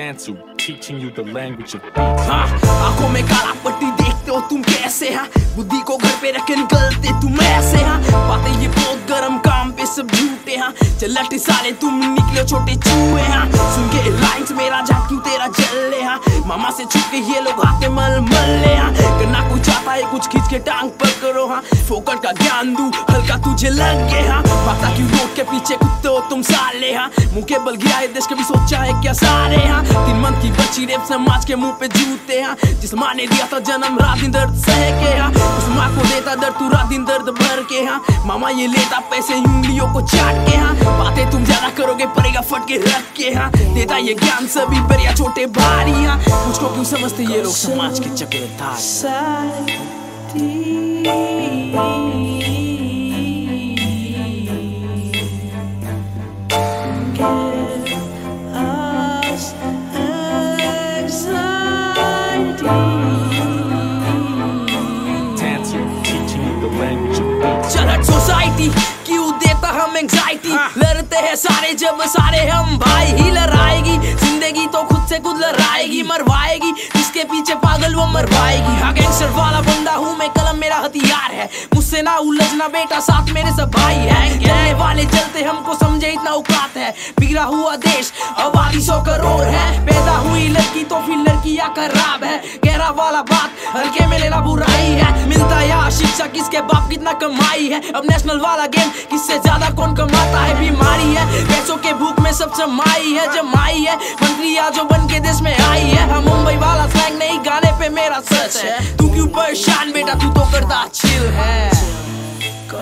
Tantu, teaching you the language of beats. हाँ आँखों में काला पट्टी देखते हो तुम कैसे हाँ? बुद्धि को घर पे रख निकलते तुम ऐसे हाँ? बातें ये बहुत गरम काम पे सब झूठे हाँ? चल साले तुम निकले छोटे चूहे हाँ? सुन के लाइंस मेरा जा क्यों तेरा जल्ले हाँ? मामा से छुप के ये लोग आते मल मल्ले हाँ? करना कुछ चाहता है कुछ खींच के टांग पकड़ो हाँ फोकट का ज्ञान दू, हल्का तुझे लग गए हाँ। पता क्यों रोड के पीछे कुत्ते हो तुम साले हाँ। मुँह के बल गिरा है देश के भी सोचा है क्या सारे हाँ। तीन मंथ की बच्ची रेप समाज के मुँह पे जूते हाँ। जिस माँ ने दिया था जन्म, रात दिन दर्द सह के हाँ। उस माँ को देता दर्द, तू रात दिन दर्द भर के हाँ। मामा ये लेता पैसे, उंगलियों को चाट के हाँ। बातें तुम ज़्यादा करोगे, पड़ेगा फट के रख के हाँ। देता ये ज्ञान सभी पर छोटे भारी हाँ। मुझको क्यों समझते ये लोग समाज के चक्कर सोसाइटी क्यों देता हम एंजाइटी लड़ते हैं सारे जब सारे हम भाई ही लड़ाएगी। ज़िंदगी तो खुद से खुद लड़ाएगी मरवाएगी। इसके पीछे पागल वो मरवाएगी। हाँ गैंगस्टर है ना उलझना बेटा, साथ मेरे सब भाई है। कहने वाले चलते हमको समझे, इतना औकात है। बिगड़ा हुआ देश आबादी सौ करोड़ है। पैदा हुई लड़की तो फिर लड़कियाँ खराब है। गहरा वाला बात, हल्के में लेना बुराई है। मिलता यहाँ शिक्षा, किसके बाप कितना कमाई है? अब नेशनल वाला गेम किससे ज़्यादा कौन कमाता है? बीमारी है। पैसों के भूख में सब जमाई है जमाई है। मंत्री आज जो बन के देश में आई है। हम मुंबई वाला स्लैंग नहीं, गाने पे मेरा सच है। तू क्यों परेशान बेटा? तू तो करता है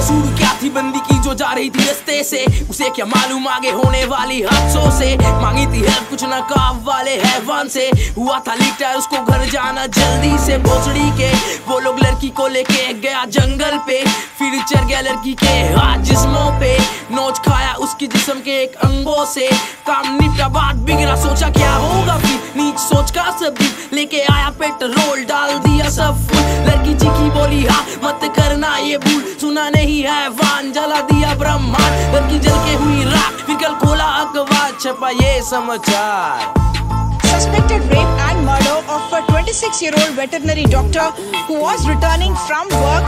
कसूर क्या थी बंदी की जो जा रही थी रस्ते से? उसे क्या मालूम आगे होने वाली हादसों से? मांगी थी हेल्प कुछ ना काम वाले हैवान से। हुआ था लीटर उसको घर जाना जल्दी से भोसड़ी के। वो लोग लड़की को लेके गया जंगल पे। फिर चढ़ गया लड़की के हाथ जिस्मों पे। नोच खाया उसकी जिस्म के एक अंगों से। काम निपटा बात बिगड़ा, सोचा क्या होगा फिर? नीच सोच का सब लेके आया पेट्रोल डाल दिया सब। फुल लड़की चिकी बोली हाँ मत करना ये भूल सुना नहीं है वान जला दिया ब्रह्मांड लड़की जल के हुई राख फिर कल खोला अखबार छपा ये समाचार suspected rape and murder of a 26 year old veterinary doctor who was returning from work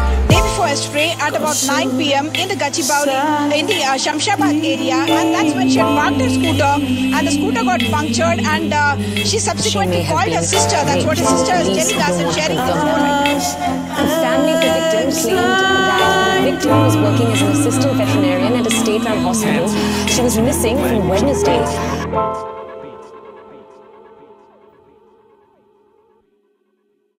day before yesterday at about 9 pm in the Gachibowli in the uh, Shamshabad area. And that's when she had parked her scooter and the scooter got punctured and uh, she subsequently called her sister. That's what her sister is telling us and sharing the phone The family of the victim claimed that the victim was working as an assistant veterinarian at a state-run hospital. She was missing from Wednesday.